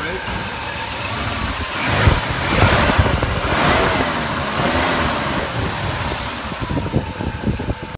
right?